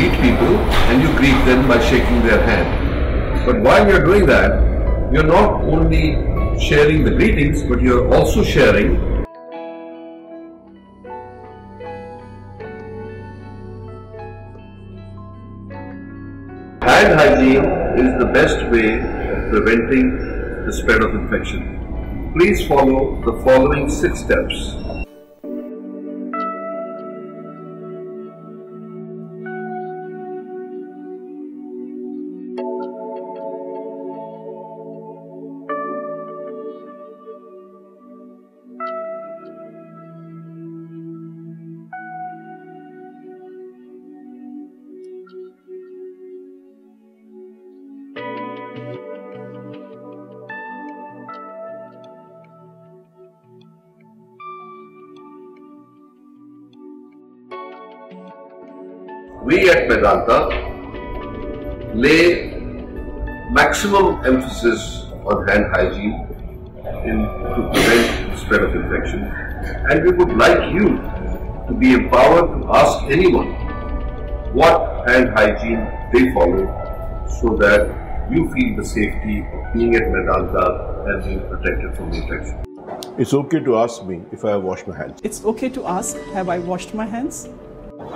meet people and you greet them by shaking their hand. But while you're doing that, you're not only sharing the greetings, but you're also sharing Hand hygiene is the best way of preventing the spread of infection. Please follow the following six steps. We at Medanta lay maximum emphasis on hand hygiene in, to prevent the spread of infection and we would like you to be empowered to ask anyone what hand hygiene they follow so that you feel the safety of being at Medanta and being protected from the infection. It's okay to ask me if I have washed my hands. It's okay to ask, have I washed my hands?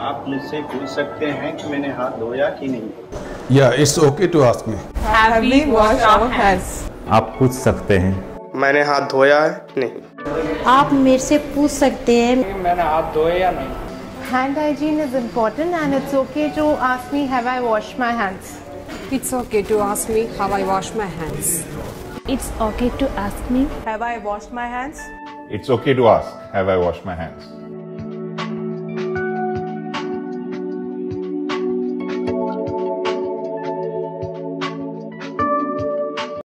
आप मुझसे पूछ सकते हैं कि मैंने हाथ धोया कि नहीं Yeah, it's okay to ask me. Have we washed our hands? आप पूछ सकते हैं मैंने हाथ धोया है नहीं आप मेरे से पूछ सकते हैं मैंने हाथ धोए या नहीं Hand hygiene is important and it's okay to ask me have I washed my hands. It's okay to ask me how I wash my hands. It's okay to ask me Have I washed my hands? It's okay to ask, have I washed my hands?